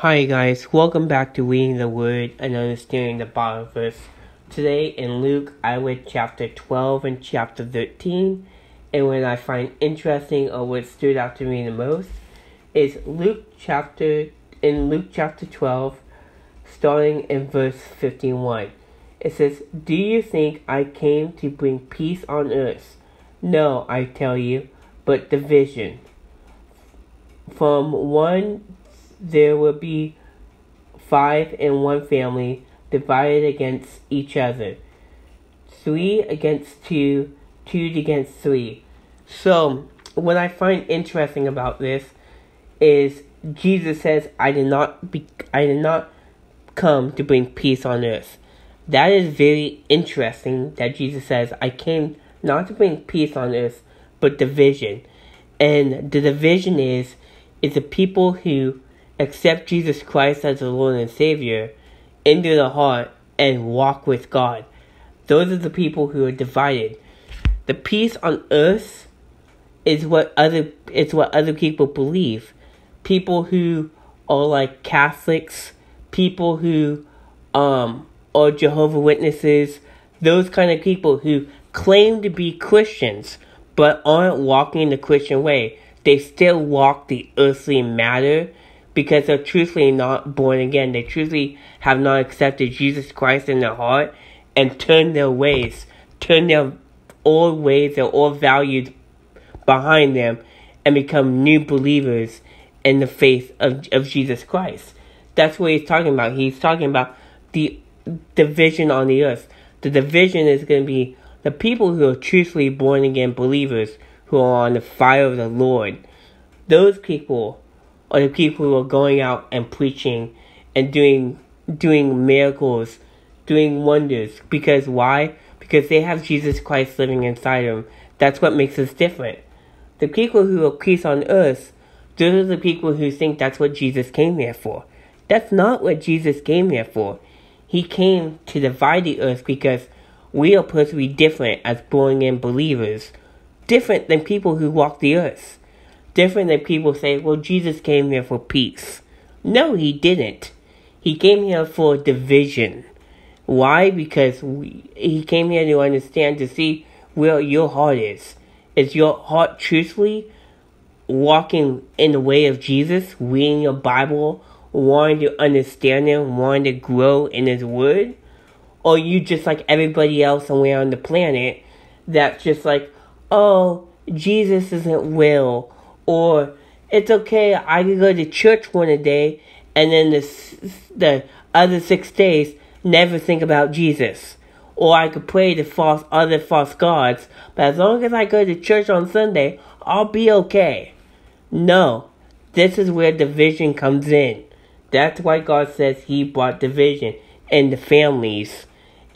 Hi guys, welcome back to reading the Word and understanding the Bible verse. Today in Luke, I read chapter 12 and chapter 13, and what I find interesting or what stood out to me the most is Luke chapter in Luke chapter 12, starting in verse 51. It says, Do you think I came to bring peace on earth? No, I tell you, but division. From one there will be five in one family divided against each other. Three against two, two against three. So, what I find interesting about this is Jesus says, "I did not be, I did not come to bring peace on earth." That is very interesting that Jesus says, "I came not to bring peace on earth, but division." And the division is is the people who accept Jesus Christ as the Lord and Savior into the heart and walk with God. Those are the people who are divided. The peace on earth is what other it's what other people believe. People who are like Catholics, people who um are Jehovah Witnesses, those kind of people who claim to be Christians but aren't walking the Christian way. They still walk the earthly matter because they're truthfully not born again. They truthfully have not accepted Jesus Christ in their heart and turned their ways, turned their old ways, their old values behind them, and become new believers in the faith of, of Jesus Christ. That's what he's talking about. He's talking about the division on the earth. The division is going to be the people who are truthfully born again believers who are on the fire of the Lord. Those people are the people who are going out and preaching and doing doing miracles, doing wonders. Because why? Because they have Jesus Christ living inside them. That's what makes us different. The people who are peace on earth, those are the people who think that's what Jesus came here for. That's not what Jesus came here for. He came to divide the earth because we are supposed to be different as born in believers. Different than people who walk the earth different than people say, well, Jesus came here for peace. No, he didn't. He came here for division. Why? Because we, he came here to understand, to see where your heart is. Is your heart truthfully walking in the way of Jesus, reading your Bible, wanting to understand Him, wanting to grow in His Word? Or you just like everybody else somewhere on the planet that's just like, oh, Jesus isn't real, or it's okay, I can go to church one a day and then the, the other six days never think about Jesus. Or I could pray to false other false gods, but as long as I go to church on Sunday, I'll be okay. No, this is where division comes in. That's why God says He brought division in the families.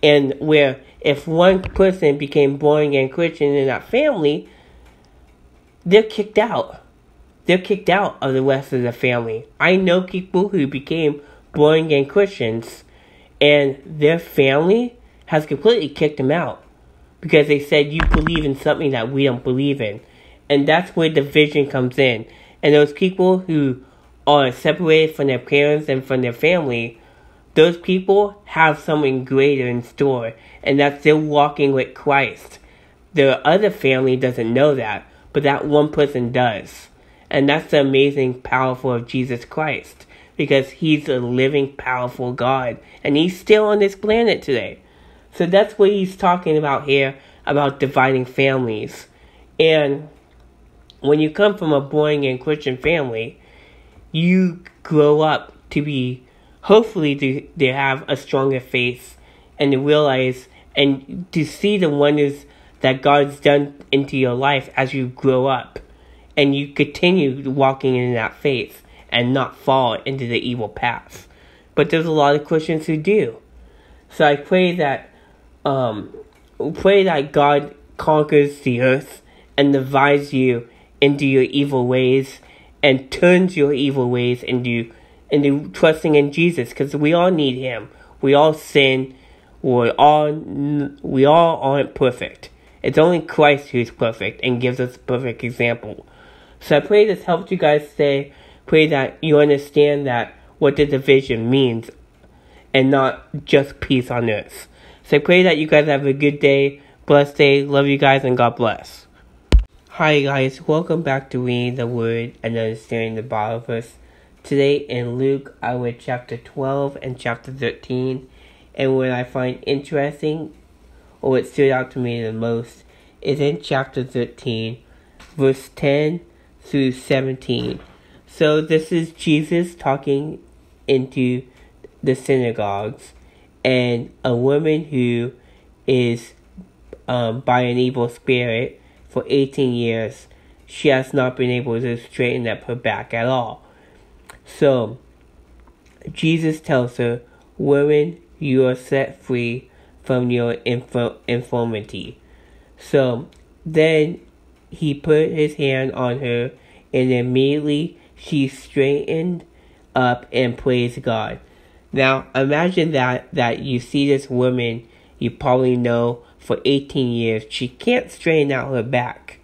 And where if one person became born again Christian in that family, they're kicked out they're kicked out of the rest of the family. I know people who became born again Christians and their family has completely kicked them out because they said you believe in something that we don't believe in. And that's where division comes in. And those people who are separated from their parents and from their family, those people have something greater in store, and that's they're walking with Christ. The other family doesn't know that, but that one person does. And that's the amazing, powerful of Jesus Christ. Because he's a living, powerful God. And he's still on this planet today. So that's what he's talking about here about dividing families. And when you come from a born Christian family, you grow up to be, hopefully, to, to have a stronger faith and to realize and to see the wonders that God's done into your life as you grow up and you continue walking in that faith and not fall into the evil path. But there's a lot of Christians who do. So I pray that um pray that God conquers the earth and divides you into your evil ways and turns your evil ways into into trusting in Jesus because we all need him. We all sin. We all we all aren't perfect. It's only Christ who's perfect and gives us a perfect example. So I pray this helped you guys today. Pray that you understand that what the division means and not just peace on earth. So I pray that you guys have a good day, blessed day, love you guys, and God bless. Hi guys, welcome back to reading the Word and understanding the Bible verse. Today in Luke, I read chapter 12 and chapter 13, and what I find interesting, or what stood out to me the most, is in chapter 13, verse 10 through 17. So this is Jesus talking into the synagogues, and a woman who is um, by an evil spirit for 18 years, she has not been able to straighten up her back at all. So, Jesus tells her, Woman, you are set free from your infirmity. So, then he put his hand on her, and immediately she straightened up and praised God. Now, imagine that that you see this woman you probably know for 18 years. She can't straighten out her back.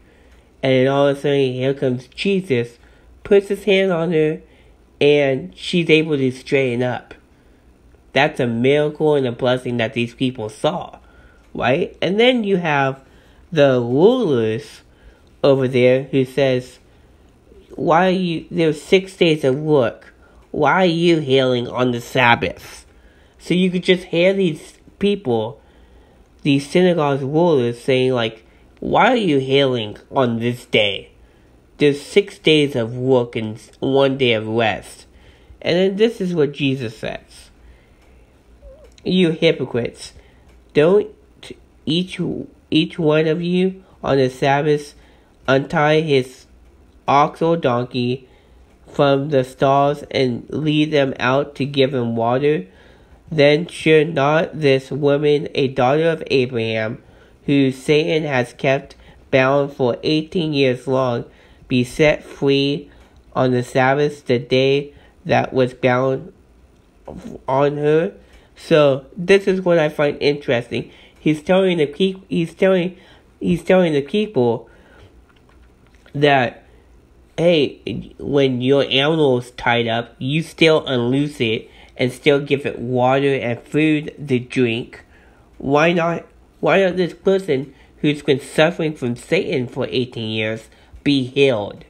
And then all of a sudden, here comes Jesus, puts his hand on her, and she's able to straighten up. That's a miracle and a blessing that these people saw, right? And then you have the rulers over there who says, Why are you, there's six days of work. Why are you healing on the Sabbath? So you could just hear these people, these synagogue rulers saying like, Why are you healing on this day? There's six days of work and one day of rest. And then this is what Jesus says. You hypocrites, don't each each one of you on the Sabbath untie his ox or donkey from the stalls and lead them out to give them water, then should not this woman, a daughter of Abraham, who Satan has kept bound for eighteen years long, be set free on the Sabbath, the day that was bound on her? So this is what I find interesting. He's telling the people. He's telling. He's telling the people that hey, when your animal is tied up, you still unloose it and still give it water and food to drink. Why not? Why not this person who's been suffering from Satan for 18 years be healed?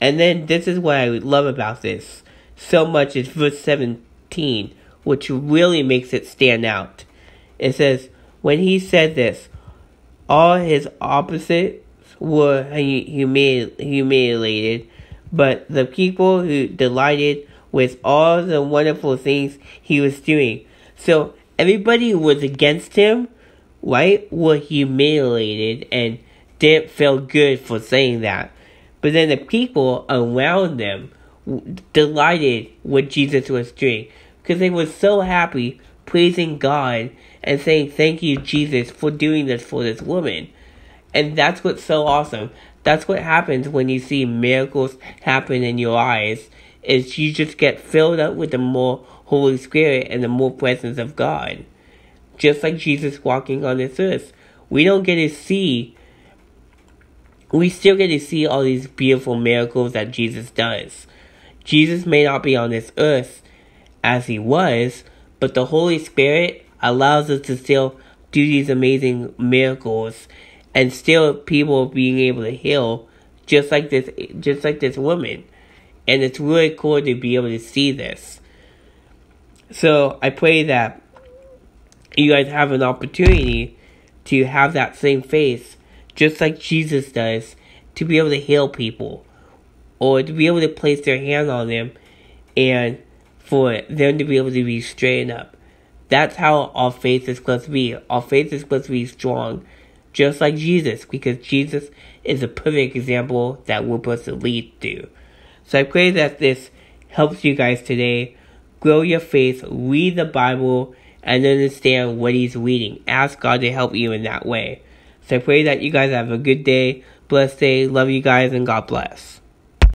And then this is what I love about this so much is verse 17, which really makes it stand out. It says, When he said this, all his opposite were humiliated, but the people who delighted with all the wonderful things he was doing. So everybody who was against him, right, were humiliated and didn't feel good for saying that. But then the people around them delighted what Jesus was doing because they were so happy praising God and saying thank you Jesus for doing this for this woman. And that's what's so awesome. That's what happens when you see miracles happen in your eyes. Is you just get filled up with the more Holy Spirit and the more presence of God. Just like Jesus walking on this earth. We don't get to see we still get to see all these beautiful miracles that Jesus does. Jesus may not be on this earth as he was, but the Holy Spirit allows us to still do these amazing miracles and still people being able to heal just like this just like this woman. And it's really cool to be able to see this. So i pray that you guys have an opportunity to have that same faith just like jesus does to be able to heal people or to be able to place their hand on them and for them to be able to be straightened up. That's how our faith is supposed to be. Our faith is supposed to be strong just like Jesus, because Jesus is a perfect example that we're supposed to lead to. So I pray that this helps you guys today. Grow your faith, read the Bible, and understand what He's reading. Ask God to help you in that way. So I pray that you guys have a good day, blessed day, love you guys, and God bless.